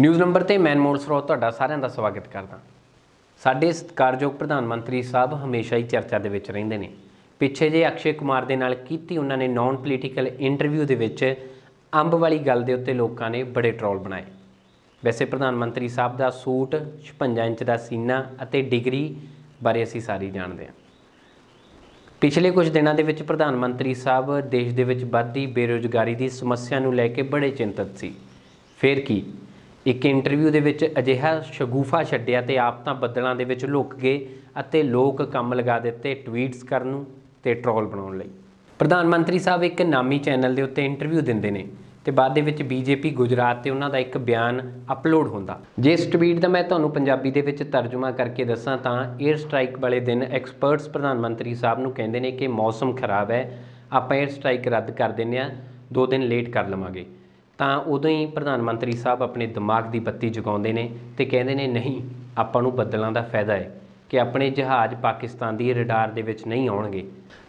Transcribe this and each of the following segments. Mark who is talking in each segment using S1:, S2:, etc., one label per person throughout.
S1: News number ਤੇ ਮੈਂ ਅਨਮੋਲ ਸਰੋਤ ਤੁਹਾਡਾ ਸਾਰਿਆਂ ਦਾ ਸਵਾਗਤ ਕਰਦਾ। ਸਾਡੇ ਸਤਿਕਾਰਯੋਗ ਪ੍ਰਧਾਨ ਮੰਤਰੀ ਸਾਹਿਬ ਹਮੇਸ਼ਾ ਹੀ ਚਰਚਾ ਦੇ ਵਿੱਚ ਰਹਿੰਦੇ ਨੇ। ਪਿੱਛੇ ਜੇ ਅਕਸ਼ੇ ਕੁਮਾਰ ਦੇ ਨਾਲ ਕੀਤੀ ਉਹਨਾਂ ਨੇ ਨਾਨ ਪੋਲੀਟੀਕਲ ਇੰਟਰਵਿਊ ਦੇ ਵਿੱਚ ਅੰਬ ਵਾਲੀ ਗੱਲ ਦੇ ਉੱਤੇ ਲੋਕਾਂ ਨੇ ਬੜੇ ਟਰੋਲ ਬਣਾਏ। ਵੈਸੇ ਪ੍ਰਧਾਨ ਮੰਤਰੀ ਸਾਹਿਬ ਦਾ ਸੂਟ 56 ਇੰਚ ਦਾ ਸੀਨਾ ਅਤੇ ਡਿਗਰੀ ਬਾਰੇ ਅਸੀਂ ਸਾਰੀ ਜਾਣਦੇ ਹਾਂ। ਪਿਛਲੇ ਕੁਝ ਦਿਨਾਂ ਦੇ ਵਿੱਚ ਪ੍ਰਧਾਨ ਮੰਤਰੀ ਸਾਹਿਬ ਦੇਸ਼ ਦੇ ਵਿੱਚ ਵੱਧਦੀ ਬੇਰੁਜ਼ਗਾਰੀ ਦੀ ਸਮੱਸਿਆ ਨੂੰ ਲੈ ਕੇ ਬੜੇ ਚਿੰਤਤ ਸੀ। ਫਿਰ ਕੀ? ਇੱਕ ਇੰਟਰਵਿਊ ਦੇ ਵਿੱਚ ਅਜਿਹਾ ਸ਼ਗੂਫਾ ਛੱਡਿਆ ਤੇ ਆਪ ਤਾਂ ਬੱਦਲਾਂ ਦੇ ਵਿੱਚ ਲੁਕ ਗਏ ਅਤੇ ਲੋਕ ਕੰਮ ਲਗਾ ਦਿੱਤੇ ਟਵੀਟਸ ਕਰਨ ਨੂੰ ਤੇ ਟਰੋਲ ਬਣਾਉਣ ਲਈ। ਪ੍ਰਧਾਨ ਮੰਤਰੀ ਸਾਹਿਬ ਇੱਕ ਨਾਮੀ ਚੈਨਲ ਦੇ ਉੱਤੇ ਇੰਟਰਵਿਊ ਦਿੰਦੇ ਨੇ ਤੇ ਬਾਅਦ ਦੇ ਵਿੱਚ ਬੀਜੇਪੀ ਗੁਜਰਾਤ ਤੇ ਉਹਨਾਂ ਦਾ ਇੱਕ ਬਿਆਨ ਅਪਲੋਡ ਹੁੰਦਾ। ਜੇ ਇਸ ਟਵੀਟ ਦਾ ਮੈਂ ਤੁਹਾਨੂੰ ਪੰਜਾਬੀ ਦੇ ਵਿੱਚ ਤਰਜਮਾ ਕਰਕੇ ਦੱਸਾਂ ਤਾਂ 에ਅਰ ਸਟ੍ਰਾਈਕ ਵਾਲੇ ਦਿਨ ਐਕਸਪਰਟਸ ਪ੍ਰਧਾਨ ਮੰਤਰੀ ਸਾਹਿਬ ਨੂੰ ਕਹਿੰਦੇ ਨੇ ਕਿ ਮੌਸਮ ਖਰਾਬ ਹੈ, ਆਪਾਂ 에ਅਰ ਸਟ੍ਰਾਈਕ ਰੱਦ ਕਰ ਦਿੰਦੇ ਆ ਦੋ ਦਿਨ ਲੇਟ ਕਰ ਲਵਾਂਗੇ। ਤਾਂ ਉਦੋਂ ਹੀ ਪ੍ਰਧਾਨ ਮੰਤਰੀ ਸਾਹਿਬ ਆਪਣੇ ਦਿਮਾਗ ਦੀ ਬੱਤੀ ਜਗਾਉਂਦੇ ਨੇ ਤੇ ਕਹਿੰਦੇ ਨੇ, ਨਹੀਂ, ਆਪਾਂ ਨੂੰ ਬੱਦਲਾਂ ਦਾ ਫਾਇਦਾ ਹੈ ਕਿ ਆਪਣੇ ਜਹਾਜ਼ ਪਾਕਿਸਤਾਨ ਦੀ ਰਡਾਰ ਦੇ ਵਿੱਚ ਨਹੀਂ ਆਉਣਗੇ।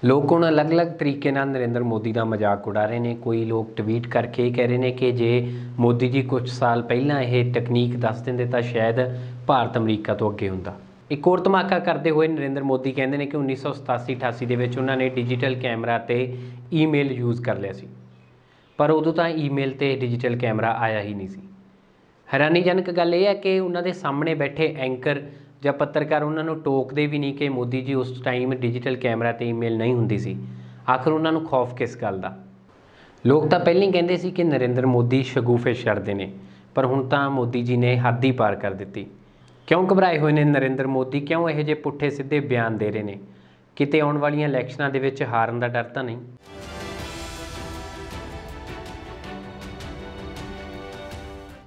S1: ਲੋਕ ਹੁਣ ਅਲੱਗ-ਅਲੱਗ ਤਰੀਕੇ ਨਾਲ ਨਰਿੰਦਰ ਮੋਦੀ ਦਾ ਮਜ਼ਾਕ ਉਡਾ ਰਹੇ ਨੇ। ਕੋਈ ਲੋਕ ਟਵੀਟ ਕਰਕੇ ਇਹ ਕਹਿ ਰਹੇ ਨੇ ਕਿ ਜੇ ਮੋਦੀ ਜੀ ਕੁਝ ਸਾਲ ਪਹਿਲਾਂ ਇਹ ਟੈਕਨੀਕ ਦੱਸ ਦਿੰਦੇ ਤਾਂ ਸ਼ਾਇਦ ਭਾਰਤ ਅਮਰੀਕਾ ਤੋਂ ਅੱਗੇ ਹੁੰਦਾ। ਇੱਕ ਹੋਰ ਧਮਾਕਾ ਕਰਦੇ ਹੋਏ ਨਰਿੰਦਰ ਮੋਦੀ ਕਹਿੰਦੇ ਨੇ ਕਿ 1987-88 ਦੇ ਵਿੱਚ ਉਹਨਾਂ ਨੇ ਡਿਜੀਟਲ ਕੈਮਰਾ ਤੇ ਈਮੇਲ ਯੂਜ਼ ਕਰ ਲਿਆ ਸੀ। ਪਰ ਉਦੋਂ ਤਾਂ ਈਮੇਲ ਤੇ ਡਿਜੀਟਲ ਕੈਮਰਾ ਆਇਆ ਹੀ ਨਹੀਂ ਸੀ। ਹੈਰਾਨੀਜਨਕ ਗੱਲ ਇਹ ਹੈ ਕਿ ਉਹਨਾਂ ਦੇ ਸਾਹਮਣੇ ਬੈਠੇ ਐਂਕਰ ਜਾਂ ਪੱਤਰਕਾਰ ਉਹਨਾਂ ਨੂੰ ਟੋਕਦੇ ਵੀ ਨਹੀਂ ਕਿ ਮੋਦੀ ਜੀ ਉਸ ਟਾਈਮ ਡਿਜੀਟਲ ਕੈਮਰਾ ਤੇ ਈਮੇਲ ਨਹੀਂ ਹੁੰਦੀ ਸੀ। ਆਖਰ ਉਹਨਾਂ ਨੂੰ ਖੌਫ ਕਿਸ ਗੱਲ ਦਾ? ਲੋਕ ਤਾਂ ਪਹਿਲਾਂ ਹੀ ਕਹਿੰਦੇ ਸੀ ਕਿ ਨਰਿੰਦਰ ਮੋਦੀ ਸ਼ਗੂਫੇ ਛੱਡਦੇ ਨੇ, ਪਰ ਹੁਣ ਤਾਂ ਮੋਦੀ ਜੀ ਨੇ ਹੱਦ ਹੀ ਪਾਰ ਕਰ ਦਿੱਤੀ। ਕਿਉਂ ਘਬਰਾਏ ਹੋਏ ਨੇ ਨਰਿੰਦਰ ਮੋਦੀ? ਕਿਉਂ ਇਹੋ ਜਿਹੇ ਪੁੱਠੇ ਸਿੱਧੇ ਬਿਆਨ ਦੇ ਰਹੇ ਨੇ? ਕਿਤੇ ਆਉਣ ਵਾਲੀਆਂ ਇਲੈਕਸ਼ਨਾਂ ਦੇ ਵਿੱਚ ਹਾਰਨ ਦਾ ਡਰ ਤਾਂ ਨਹੀਂ?